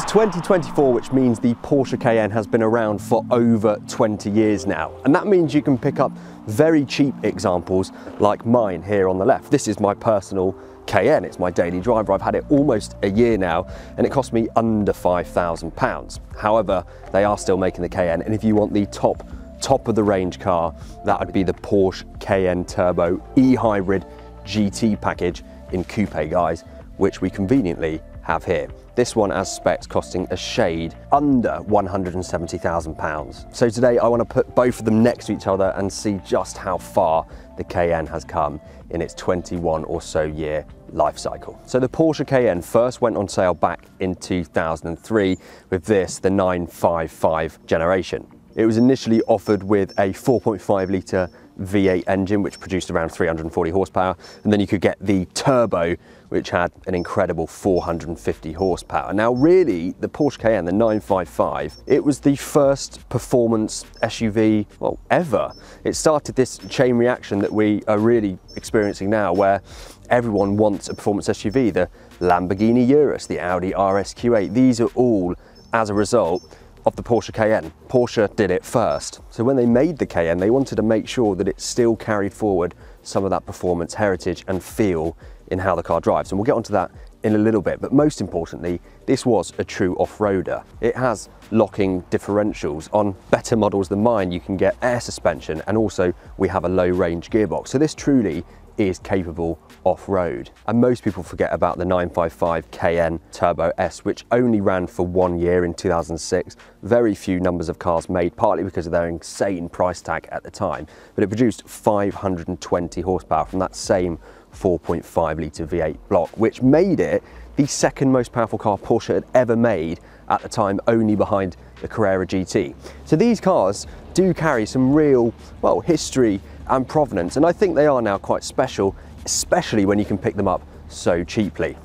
It's 2024, which means the Porsche Cayenne has been around for over 20 years now. And that means you can pick up very cheap examples like mine here on the left. This is my personal Cayenne, it's my daily driver. I've had it almost a year now and it cost me under £5,000. However, they are still making the Cayenne. And if you want the top, top of the range car, that would be the Porsche Cayenne Turbo e-hybrid GT package in coupe guys, which we conveniently have here. This one as specs costing a shade under £170,000. So today I want to put both of them next to each other and see just how far the Cayenne has come in its 21 or so year life cycle. So the Porsche Cayenne first went on sale back in 2003 with this, the 955 generation. It was initially offered with a 4.5 litre V8 engine, which produced around 340 horsepower. And then you could get the turbo, which had an incredible 450 horsepower. Now, really, the Porsche Cayenne, the 955, it was the first performance SUV, well, ever. It started this chain reaction that we are really experiencing now, where everyone wants a performance SUV. The Lamborghini Urus, the Audi RSQ8, these are all, as a result, of the Porsche Cayenne. Porsche did it first. So when they made the Cayenne, they wanted to make sure that it still carried forward some of that performance heritage and feel in how the car drives. And we'll get onto that in a little bit, but most importantly, this was a true off-roader. It has locking differentials. On better models than mine, you can get air suspension and also we have a low range gearbox. So this truly is capable off-road. And most people forget about the 955 Cayenne Turbo S, which only ran for one year in 2006. Very few numbers of cars made, partly because of their insane price tag at the time. But it produced 520 horsepower from that same 4.5 litre V8 block, which made it the second most powerful car Porsche had ever made at the time, only behind the Carrera GT. So these cars do carry some real, well, history and provenance. And I think they are now quite special, especially when you can pick them up so cheaply.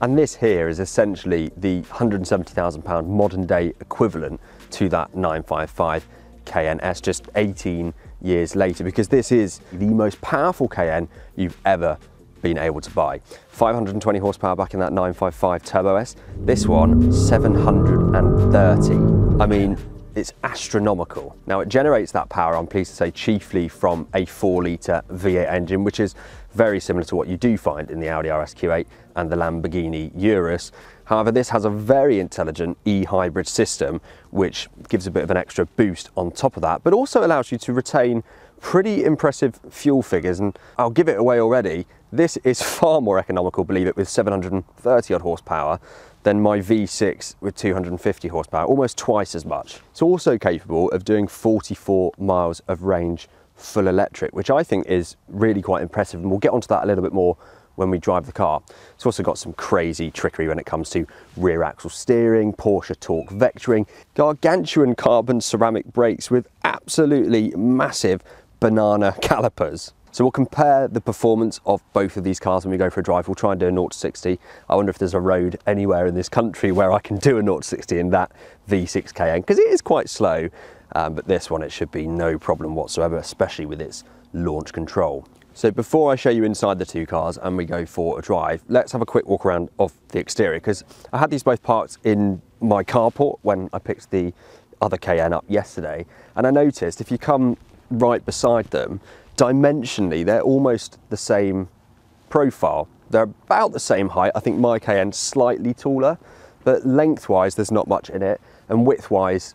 And this here is essentially the £170,000 modern day equivalent to that 955 Cayenne-S just 18 years later, because this is the most powerful Cayenne you've ever been able to buy. 520 horsepower back in that 955 Turbo S. This one, 730. I mean, it's astronomical. Now it generates that power, I'm pleased to say, chiefly from a four litre V8 engine, which is very similar to what you do find in the Audi RSQ8 and the Lamborghini Urus. However, this has a very intelligent e-hybrid system, which gives a bit of an extra boost on top of that, but also allows you to retain pretty impressive fuel figures. And I'll give it away already. This is far more economical, believe it, with 730 odd horsepower than my V6 with 250 horsepower, almost twice as much. It's also capable of doing 44 miles of range full electric, which I think is really quite impressive. And we'll get onto that a little bit more when we drive the car. It's also got some crazy trickery when it comes to rear axle steering, Porsche torque vectoring, gargantuan carbon ceramic brakes with absolutely massive banana calipers. So we'll compare the performance of both of these cars when we go for a drive. We'll try and do a 0 to 60. I wonder if there's a road anywhere in this country where I can do a 0 to 60 in that V6 Cayenne, because it is quite slow, um, but this one, it should be no problem whatsoever, especially with its launch control. So before I show you inside the two cars and we go for a drive, let's have a quick walk around of the exterior, because I had these both parked in my carport when I picked the other Cayenne up yesterday, and I noticed if you come right beside them, dimensionally, they're almost the same profile. They're about the same height. I think my Cayenne's slightly taller, but lengthwise, there's not much in it. And widthwise,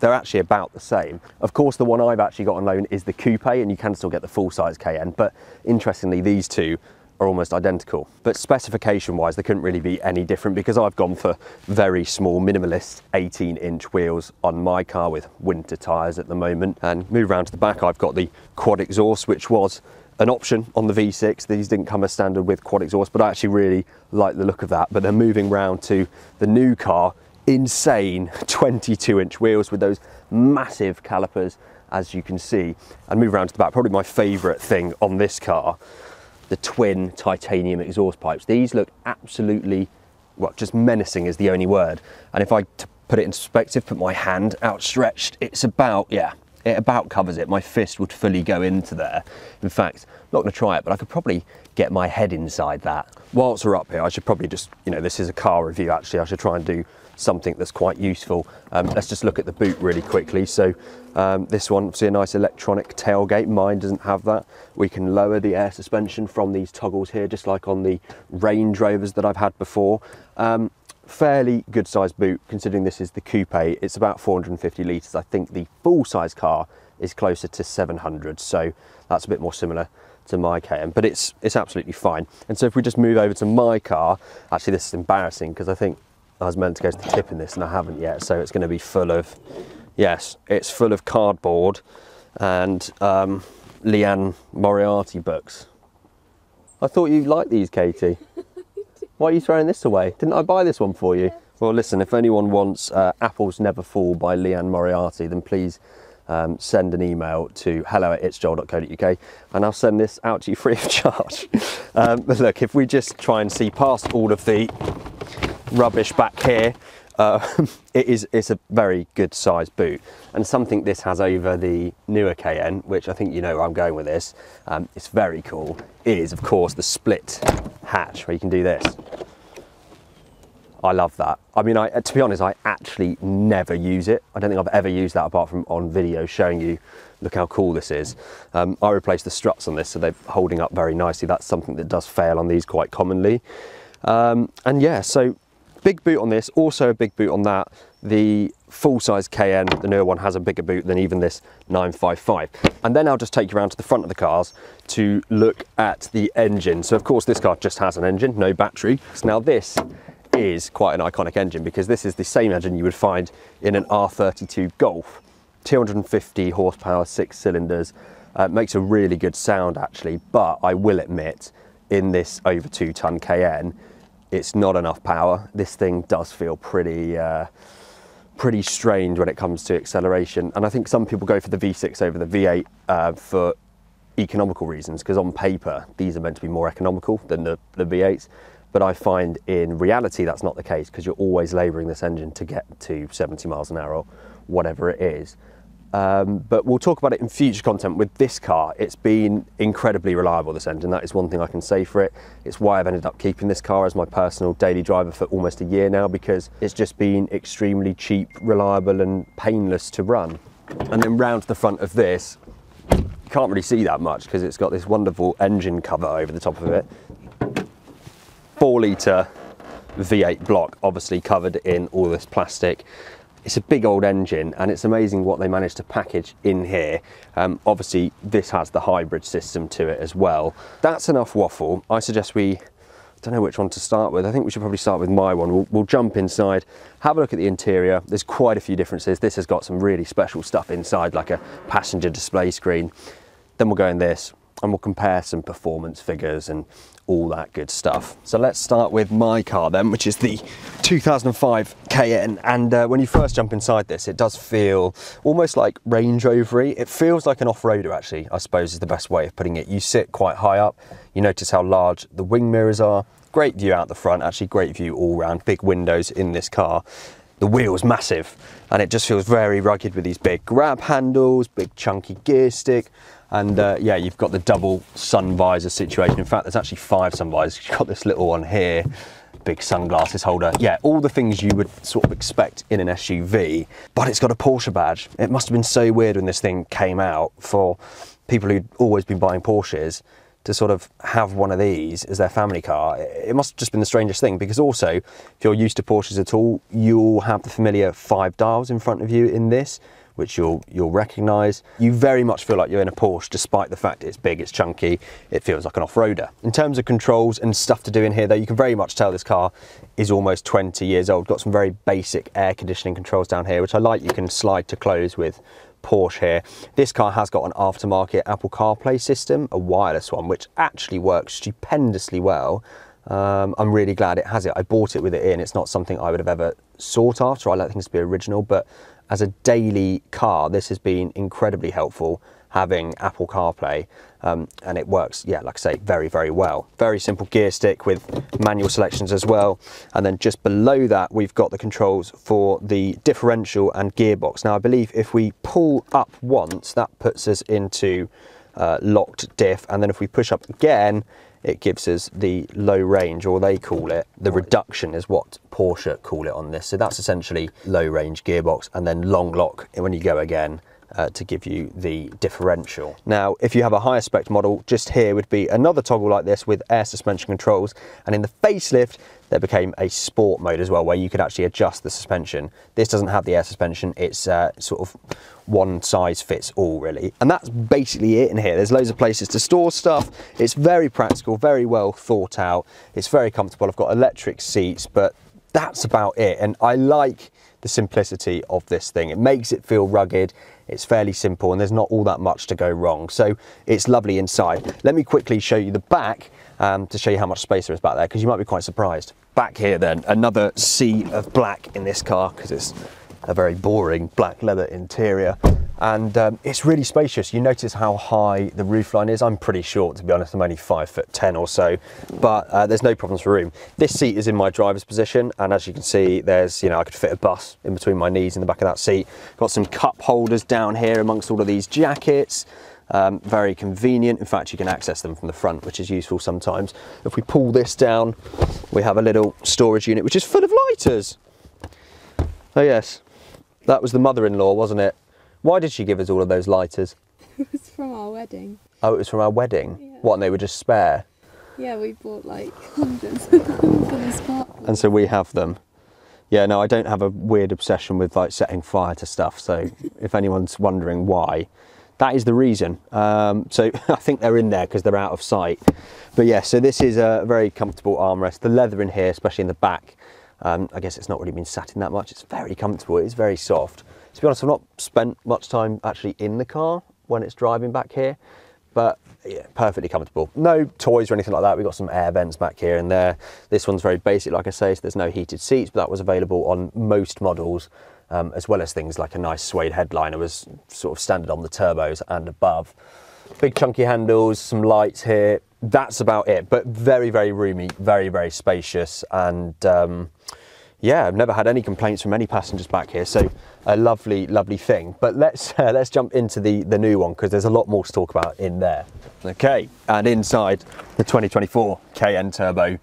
they're actually about the same. Of course, the one I've actually got on loan is the coupe, and you can still get the full size Cayenne, But interestingly, these two are almost identical. But specification wise, they couldn't really be any different because I've gone for very small minimalist 18 inch wheels on my car with winter tires at the moment. And move around to the back, I've got the quad exhaust, which was an option on the V6. These didn't come as standard with quad exhaust, but I actually really like the look of that. But then moving round to the new car, insane 22 inch wheels with those massive calipers, as you can see. And move around to the back, probably my favorite thing on this car the twin titanium exhaust pipes. These look absolutely, well, just menacing is the only word. And if I put it in perspective, put my hand outstretched, it's about, yeah, it about covers it. My fist would fully go into there. In fact, I'm not gonna try it, but I could probably get my head inside that. Whilst we're up here, I should probably just, you know, this is a car review actually, I should try and do something that's quite useful. Um, let's just look at the boot really quickly. So um, this one, see a nice electronic tailgate. Mine doesn't have that. We can lower the air suspension from these toggles here, just like on the Range Rovers that I've had before. Um, fairly good sized boot considering this is the coupe. It's about 450 litres. I think the full size car is closer to 700. So that's a bit more similar to my Cayenne, but it's it's absolutely fine. And so if we just move over to my car, actually this is embarrassing because I think I was meant to go to the tip in this and I haven't yet, so it's going to be full of, yes, it's full of cardboard and um, Liane Moriarty books. I thought you liked these, Katie. Why are you throwing this away? Didn't I buy this one for you? Well, listen, if anyone wants uh, Apples Never Fall by Liane Moriarty, then please um, send an email to hello at itsjoel.co.uk and I'll send this out to you free of charge. um, but look, if we just try and see past all of the rubbish back here, uh, it is it's a very good size boot and something this has over the newer Cayenne which I think you know where I'm going with this. Um, it's very cool. Is of course the split hatch where you can do this. I love that. I mean, I, to be honest, I actually never use it. I don't think I've ever used that apart from on video showing you, look how cool this is. Um, I replaced the struts on this so they're holding up very nicely. That's something that does fail on these quite commonly. Um, and yeah, so big boot on this, also a big boot on that. The full-size Cayenne, the newer one, has a bigger boot than even this 955. And then I'll just take you around to the front of the cars to look at the engine. So of course this car just has an engine, no battery. So now this is quite an iconic engine because this is the same engine you would find in an R32 Golf. 250 horsepower, six cylinders, uh, makes a really good sound actually, but I will admit in this over two ton Cayenne, it's not enough power. This thing does feel pretty, uh, pretty strange when it comes to acceleration. And I think some people go for the V6 over the V8 uh, for economical reasons, because on paper, these are meant to be more economical than the, the V8s. But I find in reality that's not the case because you're always labouring this engine to get to 70 miles an hour or whatever it is. Um, but we'll talk about it in future content. With this car, it's been incredibly reliable, this engine. That is one thing I can say for it. It's why I've ended up keeping this car as my personal daily driver for almost a year now because it's just been extremely cheap, reliable and painless to run. And then round to the front of this, you can't really see that much because it's got this wonderful engine cover over the top of it four litre V8 block, obviously covered in all this plastic. It's a big old engine and it's amazing what they managed to package in here. Um, obviously this has the hybrid system to it as well. That's enough waffle. I suggest we, don't know which one to start with. I think we should probably start with my one. We'll, we'll jump inside, have a look at the interior. There's quite a few differences. This has got some really special stuff inside like a passenger display screen. Then we'll go in this and we'll compare some performance figures and all that good stuff. So let's start with my car then, which is the 2005 Cayenne. And uh, when you first jump inside this, it does feel almost like Range Rovery. It feels like an off-roader actually, I suppose is the best way of putting it. You sit quite high up, you notice how large the wing mirrors are, great view out the front, actually great view all round, big windows in this car. The wheel's massive and it just feels very rugged with these big grab handles, big chunky gear stick, and uh, yeah, you've got the double sun visor situation. In fact, there's actually five sun visors. You've got this little one here, big sunglasses holder. Yeah, all the things you would sort of expect in an SUV, but it's got a Porsche badge. It must have been so weird when this thing came out for people who'd always been buying Porsches to sort of have one of these as their family car. It must have just been the strangest thing because also, if you're used to Porsches at all, you'll have the familiar five dials in front of you in this which you'll you'll recognize. You very much feel like you're in a Porsche despite the fact it's big, it's chunky, it feels like an off-roader. In terms of controls and stuff to do in here though, you can very much tell this car is almost 20 years old. Got some very basic air conditioning controls down here, which I like you can slide to close with Porsche here. This car has got an aftermarket Apple CarPlay system, a wireless one, which actually works stupendously well. Um, I'm really glad it has it. I bought it with it in. It's not something I would have ever sought after. I like things to be original, but as a daily car, this has been incredibly helpful having Apple CarPlay um, and it works, yeah, like I say, very, very well. Very simple gear stick with manual selections as well. And then just below that, we've got the controls for the differential and gearbox. Now, I believe if we pull up once, that puts us into uh, locked diff. And then if we push up again, it gives us the low range, or they call it the reduction, is what Porsche call it on this. So that's essentially low range gearbox, and then long lock when you go again. Uh, to give you the differential. Now, if you have a higher spec model, just here would be another toggle like this with air suspension controls. And in the facelift, there became a sport mode as well, where you could actually adjust the suspension. This doesn't have the air suspension. It's uh, sort of one size fits all really. And that's basically it in here. There's loads of places to store stuff. It's very practical, very well thought out. It's very comfortable. I've got electric seats, but that's about it. And I like the simplicity of this thing. It makes it feel rugged. It's fairly simple and there's not all that much to go wrong. So it's lovely inside. Let me quickly show you the back um, to show you how much space there is back there because you might be quite surprised. Back here then, another sea of black in this car because it's a very boring black leather interior and um, it's really spacious. You notice how high the roofline is. I'm pretty short, to be honest. I'm only five foot 10 or so, but uh, there's no problems for room. This seat is in my driver's position. And as you can see, there's, you know, I could fit a bus in between my knees in the back of that seat. Got some cup holders down here amongst all of these jackets. Um, very convenient. In fact, you can access them from the front, which is useful sometimes. If we pull this down, we have a little storage unit, which is full of lighters. Oh yes, that was the mother-in-law, wasn't it? Why did she give us all of those lighters? It was from our wedding. Oh, it was from our wedding? Yeah. What, and they were just spare? Yeah, we bought like hundreds of them for the spot. And so we have them. Yeah, no, I don't have a weird obsession with like setting fire to stuff. So if anyone's wondering why, that is the reason. Um, so I think they're in there because they're out of sight. But yeah, so this is a very comfortable armrest. The leather in here, especially in the back, um, I guess it's not really been sat in that much. It's very comfortable. It's very soft. To be honest, I've not spent much time actually in the car when it's driving back here, but yeah, perfectly comfortable. No toys or anything like that. We've got some air vents back here and there. This one's very basic, like I say, so there's no heated seats, but that was available on most models, um, as well as things like a nice suede headliner was sort of standard on the turbos and above. Big chunky handles, some lights here. That's about it, but very, very roomy, very, very spacious and um, yeah, I've never had any complaints from any passengers back here. So a lovely, lovely thing. But let's uh, let's jump into the the new one because there's a lot more to talk about in there. Okay, and inside the 2024 Cayenne Turbo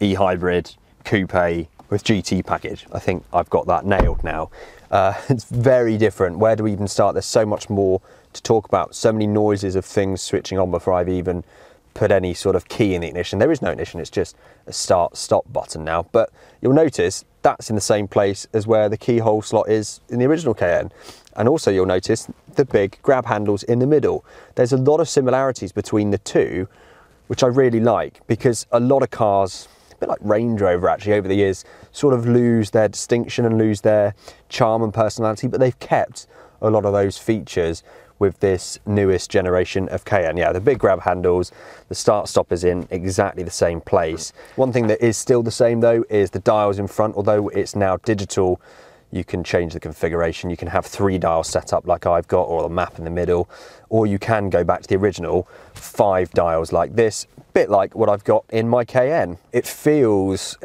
e-hybrid coupe with GT package. I think I've got that nailed now. Uh, it's very different. Where do we even start? There's so much more to talk about. So many noises of things switching on before I've even put any sort of key in the ignition. There is no ignition, it's just a start stop button now. But you'll notice that's in the same place as where the keyhole slot is in the original Cayenne. And also you'll notice the big grab handles in the middle. There's a lot of similarities between the two, which I really like because a lot of cars, a bit like Range Rover actually over the years, sort of lose their distinction and lose their charm and personality, but they've kept a lot of those features with this newest generation of Cayenne. Yeah, the big grab handles, the start stop is in exactly the same place. One thing that is still the same though is the dials in front, although it's now digital, you can change the configuration. You can have three dials set up like I've got or a map in the middle, or you can go back to the original five dials like this, bit like what I've got in my Cayenne. It feels,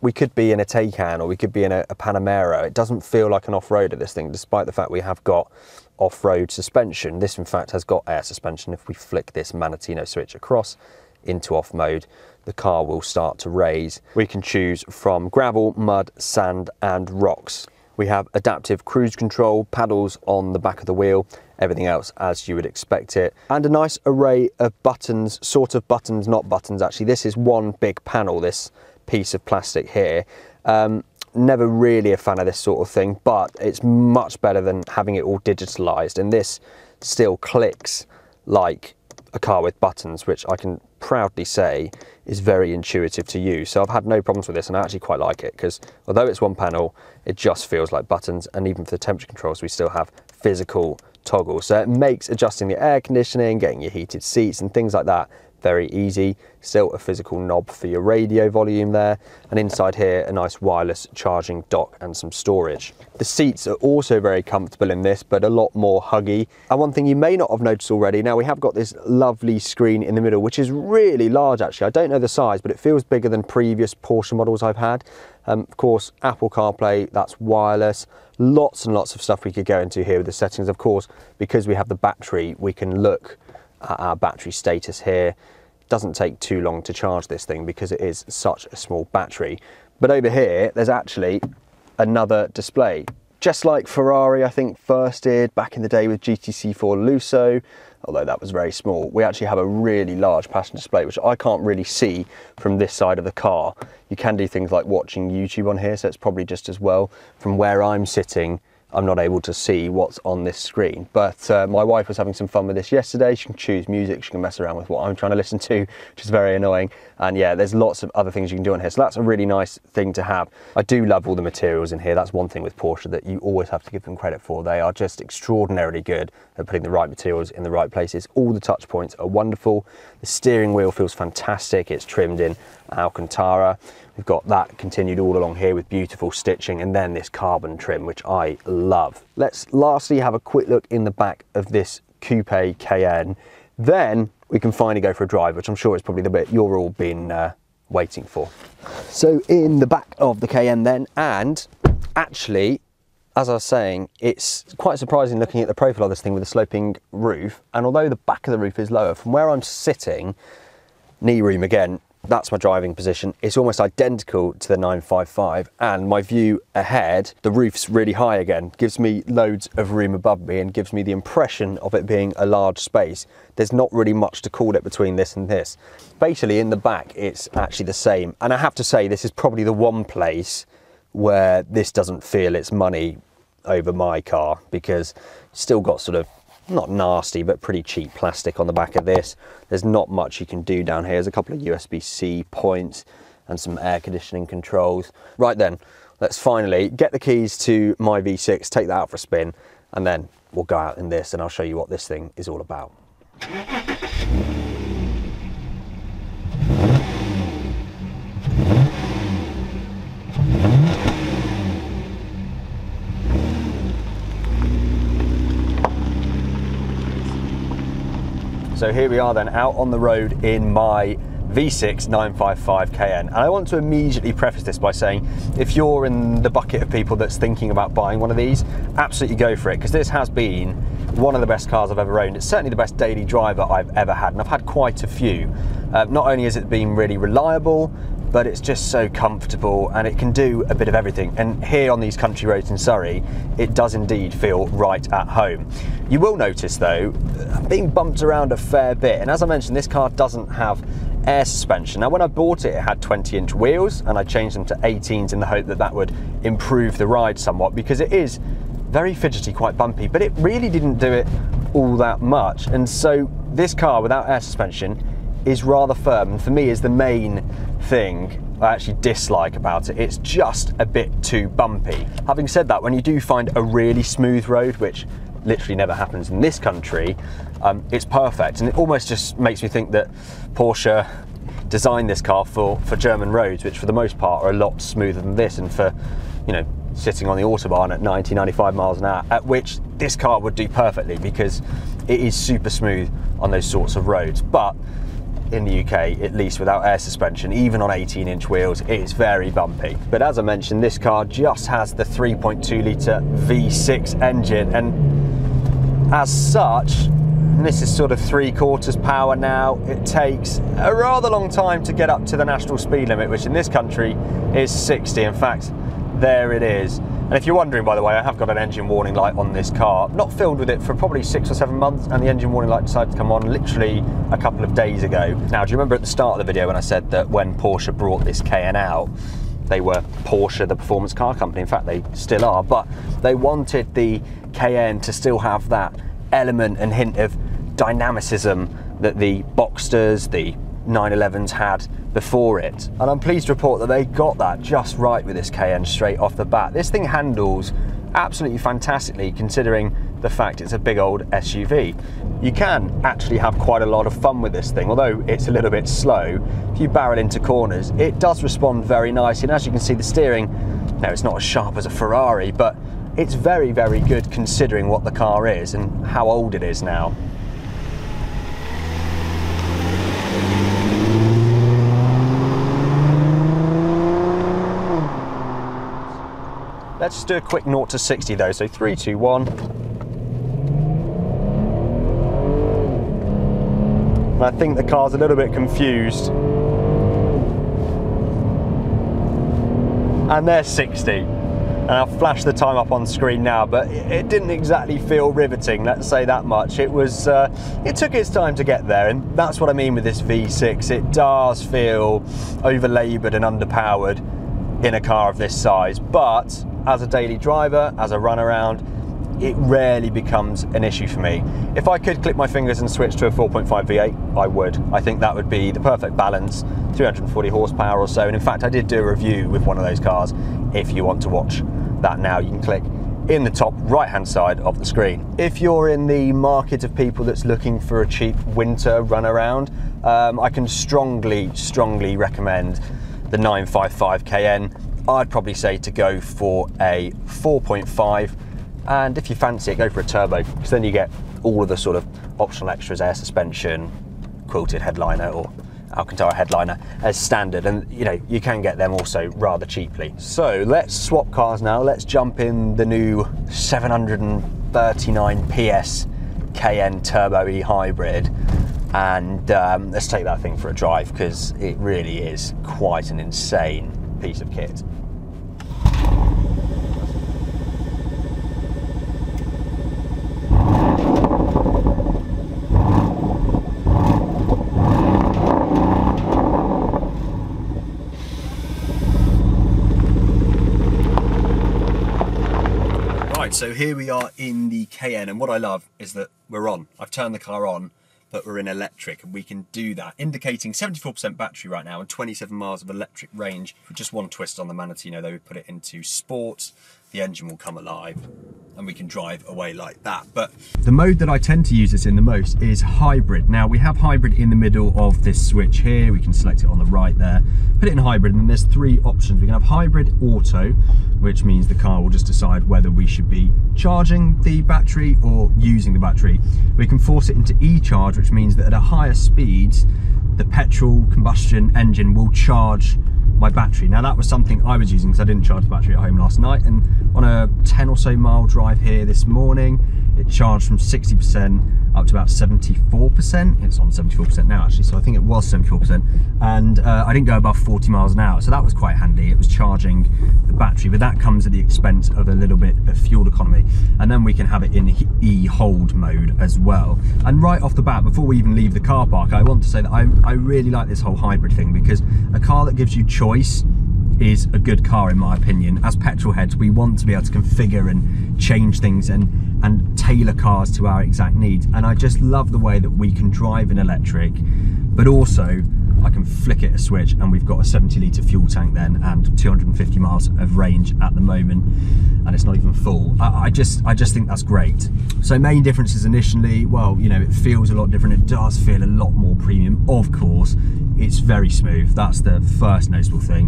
we could be in a Taycan or we could be in a, a Panamera. It doesn't feel like an off-roader, this thing, despite the fact we have got off-road suspension. This in fact has got air suspension. If we flick this Manettino switch across into off mode, the car will start to raise. We can choose from gravel, mud, sand and rocks. We have adaptive cruise control, paddles on the back of the wheel, everything else as you would expect it. And a nice array of buttons, sort of buttons, not buttons actually. This is one big panel, this piece of plastic here. Um, never really a fan of this sort of thing, but it's much better than having it all digitalized. And this still clicks like a car with buttons, which I can proudly say is very intuitive to use. So I've had no problems with this and I actually quite like it because although it's one panel, it just feels like buttons. And even for the temperature controls, we still have physical toggles. So it makes adjusting the air conditioning, getting your heated seats and things like that very easy. Still a physical knob for your radio volume there. And inside here, a nice wireless charging dock and some storage. The seats are also very comfortable in this, but a lot more huggy. And one thing you may not have noticed already, now we have got this lovely screen in the middle, which is really large actually. I don't know the size, but it feels bigger than previous Porsche models I've had. Um, of course, Apple CarPlay, that's wireless. Lots and lots of stuff we could go into here with the settings. Of course, because we have the battery, we can look our battery status here doesn't take too long to charge this thing because it is such a small battery. But over here, there's actually another display. Just like Ferrari, I think, first did back in the day with GTC4 Lusso, although that was very small. We actually have a really large passenger display, which I can't really see from this side of the car. You can do things like watching YouTube on here, so it's probably just as well. From where I'm sitting, I'm not able to see what's on this screen. But uh, my wife was having some fun with this yesterday. She can choose music, she can mess around with what I'm trying to listen to, which is very annoying. And yeah, there's lots of other things you can do on here. So that's a really nice thing to have. I do love all the materials in here. That's one thing with Porsche that you always have to give them credit for. They are just extraordinarily good at putting the right materials in the right places. All the touch points are wonderful. The steering wheel feels fantastic. It's trimmed in Alcantara. We've got that continued all along here with beautiful stitching and then this carbon trim, which I love. Let's lastly have a quick look in the back of this Coupe Cayenne. Then we can finally go for a drive, which I'm sure is probably the bit you're all been uh, waiting for. So in the back of the Cayenne then, and actually, as I was saying, it's quite surprising looking at the profile of this thing with a sloping roof. And although the back of the roof is lower, from where I'm sitting, knee room again, that's my driving position. It's almost identical to the 955 and my view ahead, the roof's really high again, gives me loads of room above me and gives me the impression of it being a large space. There's not really much to call it between this and this. Basically in the back, it's actually the same. And I have to say, this is probably the one place where this doesn't feel its money over my car because still got sort of not nasty, but pretty cheap plastic on the back of this. There's not much you can do down here. There's a couple of USB-C points and some air conditioning controls. Right then, let's finally get the keys to my V6, take that out for a spin, and then we'll go out in this and I'll show you what this thing is all about. So here we are then out on the road in my V6 955 Cayenne. And I want to immediately preface this by saying if you're in the bucket of people that's thinking about buying one of these, absolutely go for it because this has been one of the best cars I've ever owned. It's certainly the best daily driver I've ever had, and I've had quite a few. Uh, not only has it been really reliable, but it's just so comfortable and it can do a bit of everything. And here on these country roads in Surrey, it does indeed feel right at home. You will notice though, I'm being bumped around a fair bit. And as I mentioned, this car doesn't have air suspension. Now when I bought it, it had 20 inch wheels and I changed them to 18s in the hope that that would improve the ride somewhat because it is very fidgety, quite bumpy, but it really didn't do it all that much. And so this car without air suspension is rather firm and for me is the main thing I actually dislike about it. It's just a bit too bumpy. Having said that, when you do find a really smooth road, which literally never happens in this country, um, it's perfect. And it almost just makes me think that Porsche designed this car for, for German roads, which for the most part are a lot smoother than this. And for, you know, sitting on the Autobahn at 90, 95 miles an hour, at which this car would do perfectly because it is super smooth on those sorts of roads. But in the UK, at least without air suspension, even on 18 inch wheels, it's very bumpy. But as I mentioned, this car just has the 3.2 litre V6 engine, and as such, this is sort of three quarters power now. It takes a rather long time to get up to the national speed limit, which in this country is 60. In fact, there it is. And if you're wondering, by the way, I have got an engine warning light on this car. Not filled with it for probably six or seven months, and the engine warning light decided to come on literally a couple of days ago. Now, do you remember at the start of the video when I said that when Porsche brought this Cayenne out, they were Porsche, the performance car company. In fact, they still are, but they wanted the Cayenne to still have that element and hint of dynamicism that the Boxsters, the 911s had before it. And I'm pleased to report that they got that just right with this Cayenne straight off the bat. This thing handles absolutely fantastically considering the fact it's a big old SUV. You can actually have quite a lot of fun with this thing, although it's a little bit slow. If you barrel into corners, it does respond very nicely. And as you can see, the steering, now it's not as sharp as a Ferrari, but it's very, very good considering what the car is and how old it is now. Let's just do a quick 0 to 60 though. So 3, 2, 1. I think the car's a little bit confused. And there's 60 and I'll flash the time up on screen now, but it didn't exactly feel riveting, let's say that much. It was, uh, it took its time to get there, and that's what I mean with this V6. It does feel over-laboured and underpowered in a car of this size, but as a daily driver, as a run around, it rarely becomes an issue for me. If I could click my fingers and switch to a 4.5 V8, I would. I think that would be the perfect balance, 340 horsepower or so. And in fact, I did do a review with one of those cars. If you want to watch that now, you can click in the top right hand side of the screen. If you're in the market of people that's looking for a cheap winter run around, um, I can strongly, strongly recommend the 955 Cayenne. I'd probably say to go for a 4.5 and if you fancy it, go for a turbo because then you get all of the sort of optional extras, air suspension, quilted headliner or Alcantara headliner as standard and you know you can get them also rather cheaply. So let's swap cars now. Let's jump in the new 739 PS Cayenne Turbo E Hybrid and um, let's take that thing for a drive because it really is quite an insane piece of kit. so here we are in the Cayenne, and what I love is that we're on. I've turned the car on, but we're in electric, and we can do that, indicating 74% battery right now and 27 miles of electric range. For just one twist on the Manettino, they would put it into sport, the engine will come alive and we can drive away like that. But the mode that I tend to use this in the most is hybrid. Now we have hybrid in the middle of this switch here. We can select it on the right there, put it in hybrid and then there's three options. We can have hybrid auto, which means the car will just decide whether we should be charging the battery or using the battery. We can force it into e-charge, which means that at a higher speed, the petrol combustion engine will charge my battery. Now that was something I was using because I didn't charge the battery at home last night and on a 10 or so mile drive here this morning it charged from 60% up to about 74%. It's on 74% now actually, so I think it was 74%. And uh, I didn't go above 40 miles an hour, so that was quite handy. It was charging the battery, but that comes at the expense of a little bit of fuel economy. And then we can have it in e-hold mode as well. And right off the bat, before we even leave the car park, I want to say that I, I really like this whole hybrid thing because a car that gives you choice is a good car in my opinion. As petrol heads, we want to be able to configure and change things and, and tailor cars to our exact needs. And I just love the way that we can drive an electric, but also I can flick it a switch and we've got a 70 litre fuel tank then and 250 miles of range at the moment and it's not even full. I, I, just I just think that's great. So main differences initially, well, you know, it feels a lot different. It does feel a lot more premium, of course. It's very smooth. That's the first noticeable thing.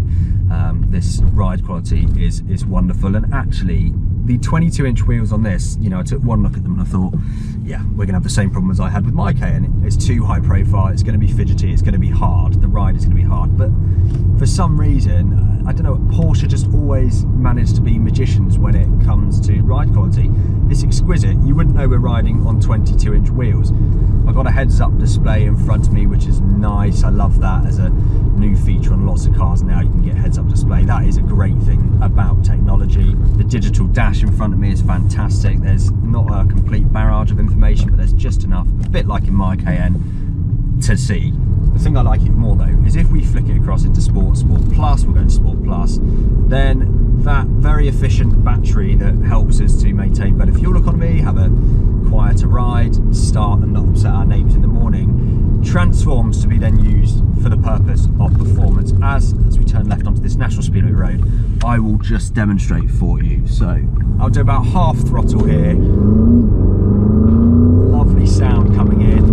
Um, this ride quality is, is wonderful and actually the 22 inch wheels on this, you know, I took one look at them and I thought, yeah, we're gonna have the same problem as I had with my Cayenne It's too high profile, it's gonna be fidgety, it's gonna be hard, the ride is gonna be hard. But for some reason, I don't know, Porsche just always managed to be magicians when it comes to ride quality. It's exquisite. You wouldn't know we're riding on 22 inch wheels. I've got a heads up display in front of me, which is nice. I love that as a new feature on lots of cars now. You can get heads up display. That is a great thing about technology. The digital dash in front of me is fantastic. There's not a complete barrage of information, but there's just enough, a bit like in my Cayenne, to see. The thing I like even more though is if we flick it across into Sport, Sport Plus, we're going to Sport Plus, then that very efficient battery that helps us to maintain better fuel economy, have a quieter ride, start and not upset our neighbours in the morning, transforms to be then used for the purpose of performance. As, as we turn left onto this National Speedway Road, I will just demonstrate for you. So I'll do about half throttle here. Lovely sound coming in.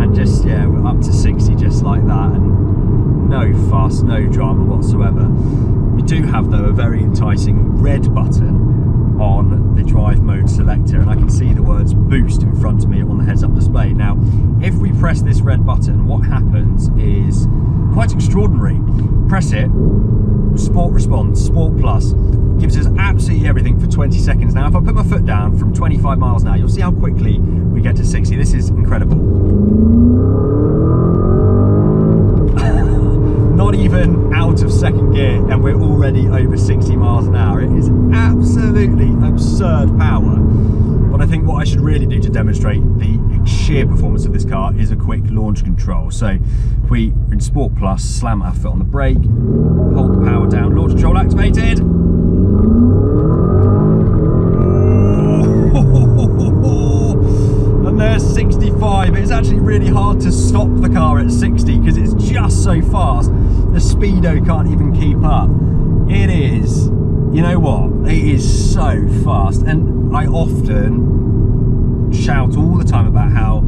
And just, yeah, we're up to 60 just like that. And no fuss, no drama whatsoever. We do have though a very enticing red button on the drive mode selector and I can see the words boost in front of me on the heads up display. Now, if we press this red button, what happens is quite extraordinary. Press it, sport response, sport plus, gives us absolutely everything for 20 seconds. Now, if I put my foot down from 25 miles an hour, you'll see how quickly we get to 60. This is incredible. Not even out of second gear and we're already over 60 miles an hour. It is absolutely absurd power. But I think what I should really do to demonstrate the sheer performance of this car is a quick launch control. So if we in Sport Plus, slam our foot on the brake, hold the power down, launch control activated. And there's 65. It's actually really hard to stop the car at 60 because it's just so fast. The speedo can't even keep up. It is, you know what? It is so fast. And I often shout all the time about how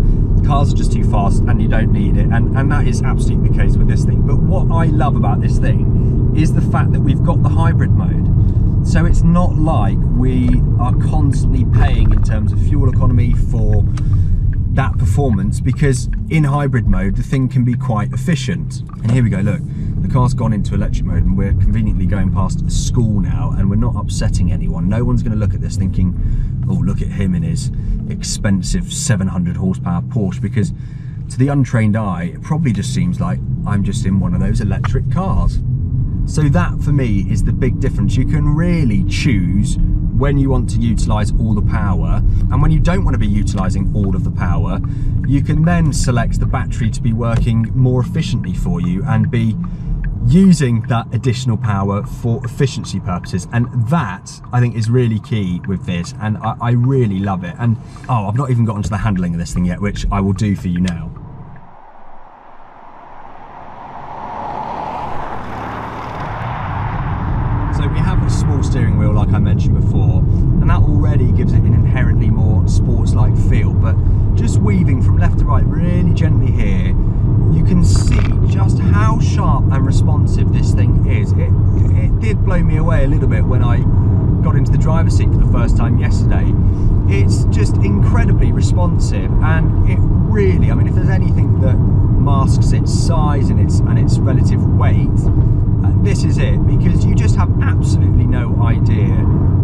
cars are just too fast and you don't need it. And, and that is absolutely the case with this thing. But what I love about this thing is the fact that we've got the hybrid mode. So it's not like we are constantly paying in terms of fuel economy for that performance because in hybrid mode the thing can be quite efficient. And here we go, look, the car's gone into electric mode and we're conveniently going past a school now and we're not upsetting anyone. No one's going to look at this thinking, oh, look at him in his expensive 700 horsepower Porsche because to the untrained eye, it probably just seems like I'm just in one of those electric cars. So that for me is the big difference. You can really choose when you want to utilize all the power and when you don't want to be utilizing all of the power you can then select the battery to be working more efficiently for you and be using that additional power for efficiency purposes and that I think is really key with this and I, I really love it. And oh I've not even gotten to the handling of this thing yet which I will do for you now So we have a small steering wheel like I mentioned before and that already gives it an inherently more sports-like feel but just weaving from left to right really gently here you can see just how sharp and responsive this thing is. It, it did blow me away a little bit when I got into the driver's seat for the first time yesterday. It's just incredibly responsive and it really, I mean if there's anything that masks its size and its and its relative weight, uh, this is it because you just have absolutely no idea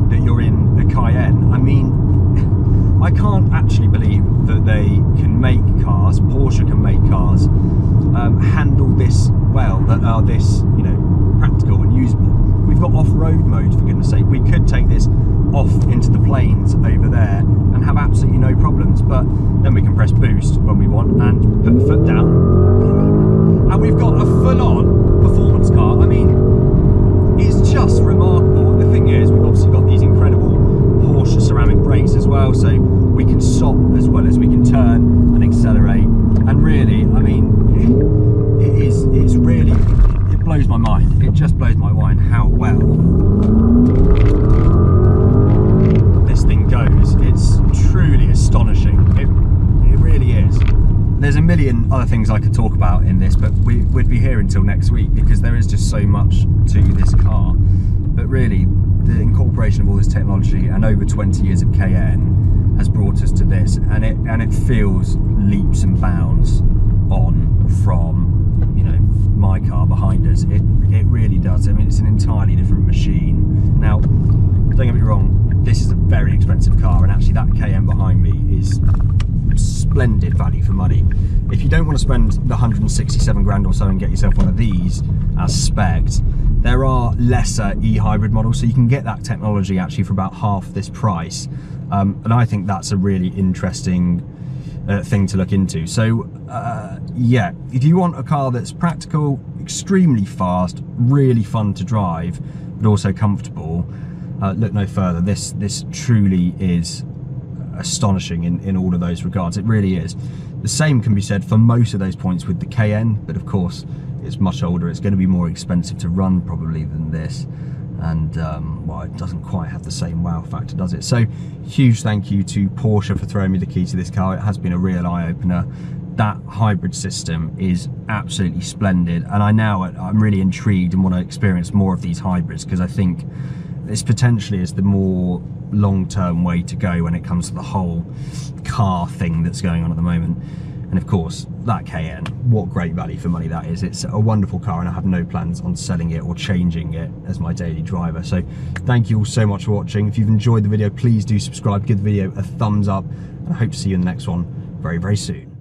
that you're in a Cayenne. I mean, I can't actually believe that they can make cars, Porsche can make cars, um, handle this well, that are this, you know, practical and usable. We've got off-road mode, for goodness sake. We could take this off into the plains over there and have absolutely no problems, but then we can press boost when we want and put the foot down. And we've got a full-on performance car. I mean, it's just remarkable. The thing is, we've obviously got these incredible Porsche ceramic brakes as well, so we can stop as well as we can turn and accelerate. And really, I mean, it is it's really blows my mind. It just blows my mind how well this thing goes. It's truly astonishing. It it really is. There's a million other things I could talk about in this, but we would be here until next week because there is just so much to this car. But really, the incorporation of all this technology and over 20 years of Cayenne has brought us to this, and it and it feels leaps and bounds on from my car behind us. It it really does. I mean, it's an entirely different machine. Now, don't get me wrong, this is a very expensive car, and actually that Cayenne behind me is splendid value for money. If you don't want to spend the 167 grand or so and get yourself one of these as spec, there are lesser e-hybrid models, so you can get that technology actually for about half this price. Um, and I think that's a really interesting uh, thing to look into. So uh, yeah, if you want a car that's practical, extremely fast, really fun to drive, but also comfortable, uh, look no further. This this truly is astonishing in, in all of those regards. It really is. The same can be said for most of those points with the Cayenne, but of course it's much older. It's going to be more expensive to run probably than this. And um, well, it doesn't quite have the same wow factor, does it? So huge thank you to Porsche for throwing me the key to this car. It has been a real eye opener. That hybrid system is absolutely splendid. And I now, I'm really intrigued and want to experience more of these hybrids because I think this potentially is the more long-term way to go when it comes to the whole car thing that's going on at the moment. And of course, that Cayenne, what great value for money that is. It's a wonderful car and I have no plans on selling it or changing it as my daily driver. So thank you all so much for watching. If you've enjoyed the video, please do subscribe, give the video a thumbs up, and I hope to see you in the next one very, very soon.